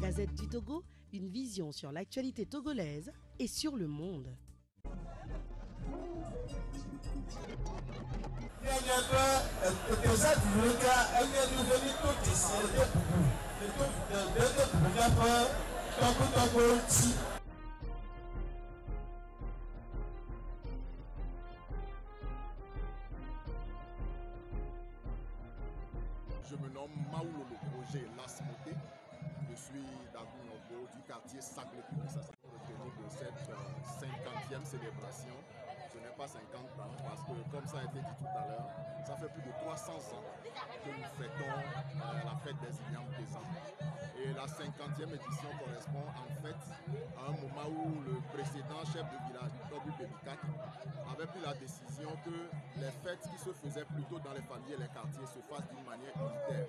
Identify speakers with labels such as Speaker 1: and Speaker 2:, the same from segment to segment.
Speaker 1: Gazette du Togo, une vision sur l'actualité togolaise et sur le monde.
Speaker 2: Quartier Sagle Ça retenu de cette 50e célébration. Ce n'est pas 50 ans parce que, comme ça a été dit tout à l'heure, ça fait plus de 300 ans que nous fêtons euh, la fête des Ignam ans. Et la 50e édition correspond en fait moment où le précédent chef de village, Tobu Bébikat, avait pris la décision que les fêtes qui se faisaient plutôt dans les familles et les quartiers se fassent d'une manière unitaire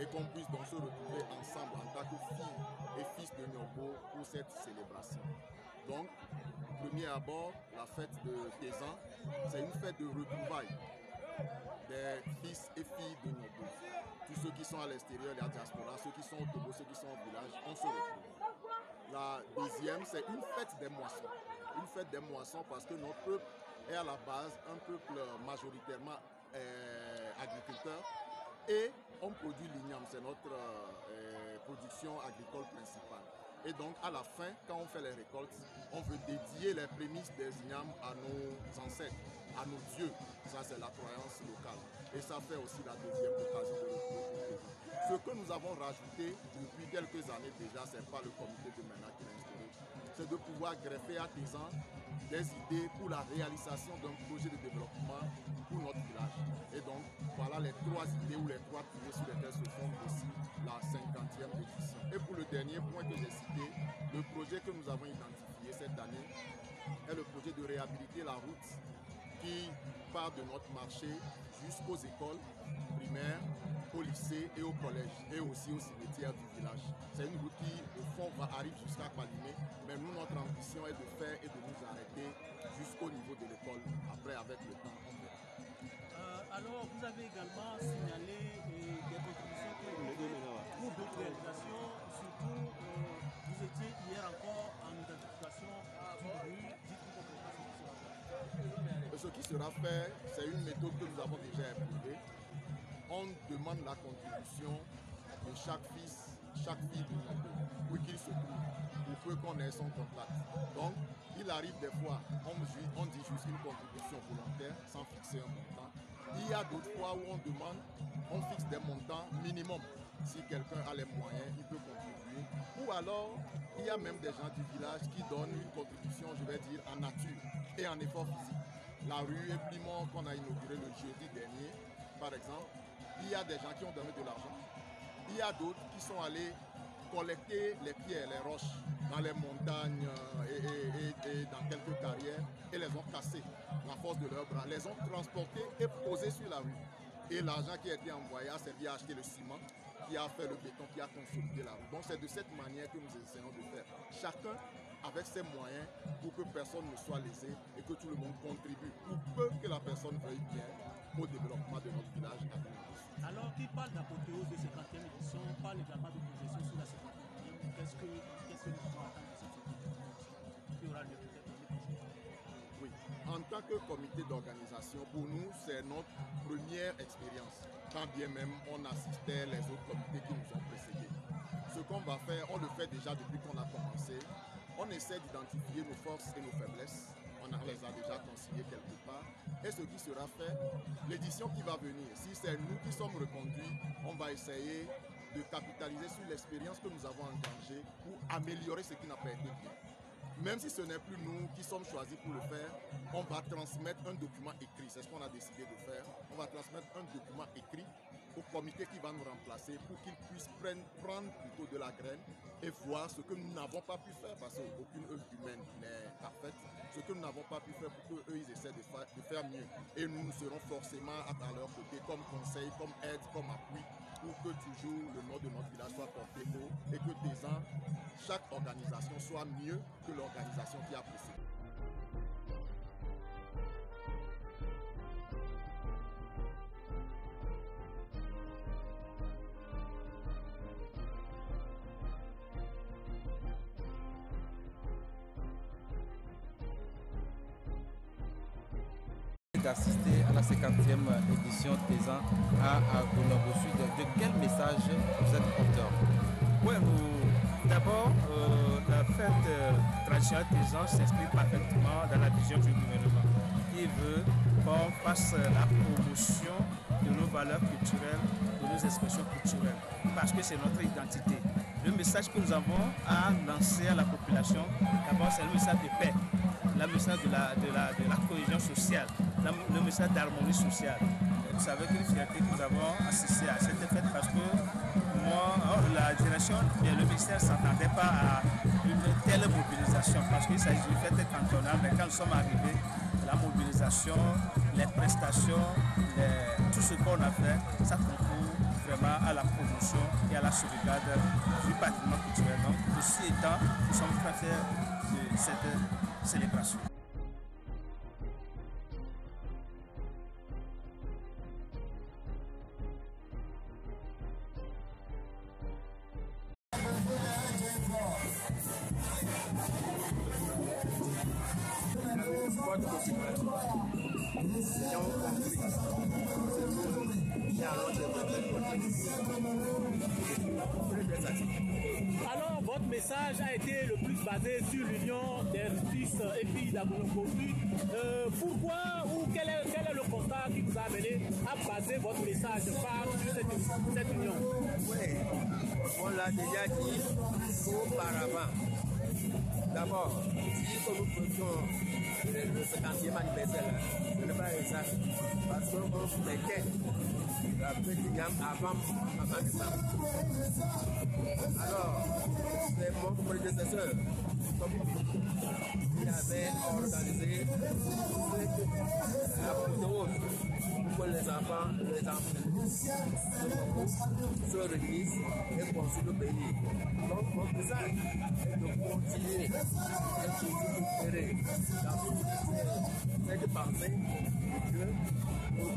Speaker 2: et qu'on puisse donc se retrouver ensemble en tant que filles et fils de Nyombo pour cette célébration. Donc, premier abord, la fête de Tézan, c'est une fête de retrouvailles des fils et filles de Nyombo. Tous ceux qui sont à l'extérieur, la diaspora, ceux qui sont au Togo, ceux qui sont au village, on se retrouve. La deuxième, c'est une fête des moissons. Une fête des moissons parce que notre peuple est à la base un peuple majoritairement euh, agriculteur et on produit l'igname, c'est notre euh, production agricole principale. Et donc, à la fin, quand on fait les récoltes, on veut dédier les prémices des ignames à nos à nos dieux. Ça, c'est la croyance locale. Et ça fait aussi la deuxième occasion de. Ce que nous avons rajouté depuis quelques années déjà, ce n'est pas le comité de MENA qui l'a instauré, c'est de pouvoir greffer à ans des idées pour la réalisation d'un projet de développement pour notre village. Et donc, voilà les trois idées ou les trois piliers sur lesquels se fonde aussi la 50e édition. Et pour le dernier point que j'ai cité, le projet que nous avons identifié cette année est le projet de réhabiliter la route qui part de notre marché jusqu'aux écoles primaires, au lycée et au collège et aussi au cimetière du village. C'est une route qui, au fond, va arriver jusqu'à Palimé, mais nous, notre ambition est de faire et de nous arrêter jusqu'au niveau de l'école. Après, avec le temps, on verra.
Speaker 3: Euh, alors, vous avez également
Speaker 2: c'est une méthode que nous avons déjà éprouvée. On demande la contribution de chaque fils, chaque fille monde, où qu'il se trouve, pour qu'on ait son contact. Donc, il arrive des fois, on, on dit juste une contribution volontaire sans fixer un montant. Il y a d'autres fois où on demande, on fixe des montants minimum. Si quelqu'un a les moyens, il peut contribuer. Ou alors, il y a même des gens du village qui donnent une contribution, je vais dire, en nature et en effort physique. La rue Éplimont qu'on a inaugurée le jeudi dernier, par exemple, il y a des gens qui ont donné de l'argent. Il y a d'autres qui sont allés collecter les pierres, les roches dans les montagnes euh, et, dans quelques carrières et les ont cassées, la force de leurs bras, les ont transportées et posées sur la rue. Et l'argent qui a été envoyé a servi à acheter le ciment, qui a fait le béton, qui a consolidé la rue. Donc c'est de cette manière que nous essayons de faire. Chacun avec ses moyens pour que personne ne soit lésé et que tout le monde contribue pour peu que la personne veuille bien au développement de notre village.
Speaker 3: Alors, qui parle d'apothéose de 50e édition, parle également de projection sur la 50e. Qu'est-ce que, qu'est-ce que nous pouvons attendre de cette qui aura lieu peut-être
Speaker 2: oui. En tant que comité d'organisation, pour nous, c'est notre première expérience. Quand bien même on assistait les autres comités qui nous ont précédés. Ce qu'on va faire, on le fait déjà depuis qu'on a commencé. On essaie d'identifier nos forces et nos faiblesses. On les a déjà conciliées quelque part. Et ce qui sera fait, l'édition qui va venir, si c'est nous qui sommes reconduits, on va essayer de capitaliser sur l'expérience que nous avons engagée pour améliorer ce qui n'a pas été bien. Même si ce n'est plus nous qui sommes choisis pour le faire, on va transmettre un document écrit. C'est ce qu'on a décidé de faire. On va transmettre un document écrit au comité qui va nous remplacer pour qu'ils puissent prendre, plutôt de la graine et voir ce que nous n'avons pas pu faire parce qu'aucune œuvre humaine n'est parfaite. Ce que nous n'avons pas pu faire pour qu'eux ils essaient de faire, de faire mieux. Et nous, nous serons forcément à leur côté comme conseil, comme aide, comme appui pour que toujours le nom de notre village soit porté haut et que des ans, chaque organisation soit mieux que l'organisation qui a précédé.
Speaker 4: D'assister à la 50e édition des ans à, à Sud. De quel message vous êtes porteur?
Speaker 5: Oui, d'abord, euh, la fête euh, traditionnelle des ans s'inscrit parfaitement dans la vision du gouvernement qui veut qu'on fasse la promotion de nos valeurs culturelles, de nos expressions culturelles, parce que c'est notre identité. Le message que nous avons à lancer à la population, d'abord c'est le message de paix, le message de la, de la cohésion sociale, le message d'harmonie sociale. Vous savez qu'une fierté que nous avons assisté à cette fête parce que moi, oh, la direction, le ministère ne s'attendait pas à une telle mobilisation parce qu'il s'agit d'une fête cantonale, mais quand nous sommes arrivés, la mobilisation, les prestations, tout ce qu'on a fait, ça concourt vraiment à la promotion et à la sauvegarde du patrimoine culturel. Donc, ceci étant, nous sommes très fiers de cette célébration.
Speaker 3: Alors, votre message a été le plus basé sur l'union des artistes et filles euh, pourquoi ou quel est, quel est, le constat qui vous a amené à baser votre message par cette, cette union?
Speaker 6: Oui, on l'a déjà dit auparavant. D'abord, si nous faisons le 50e anniversaire, ce n'est pas exact. Parce qu'on mettait la petite gamme avant, avant décembre. Alors, c'est mon prédécesseur, comme il avait organisé la bonne pour que les enfants, les enfants se réunissent et construisent le pays. Donc, mon message est de continuer et toujours opérer dans cette pensée que nous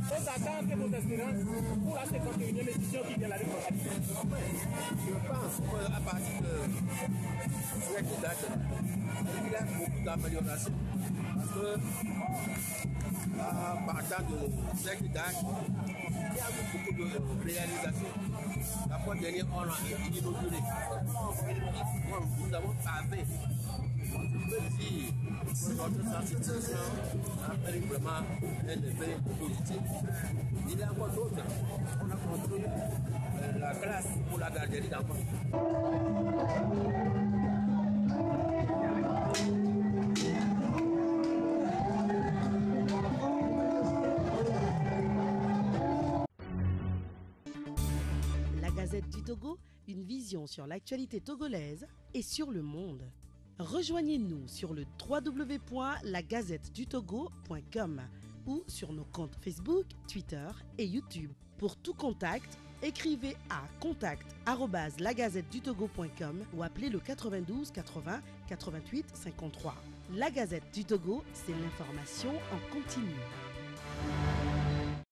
Speaker 3: Vos attentes et vos espérances pour la 51e édition qui vient la
Speaker 6: Je pense qu'à partir de cette date, il y a beaucoup d'améliorations. Parce que à partir de cette date, il y a beaucoup de réalisations. La fois dernière, on a inauguré. Nous avons pavé si notre situation a pris vraiment un effet positif. Il y a encore d'autres. On a construit la classe pour la garderie d'enfants.
Speaker 1: Gazette du Togo, une vision sur l'actualité togolaise et sur le monde. Rejoignez-nous sur le www.lagazettedutogo.com ou sur nos comptes Facebook, Twitter et YouTube. Pour tout contact, écrivez à contact@lagazettedutogo.com ou appelez le 92 80 88 53. La Gazette du Togo, c'est l'information en continu.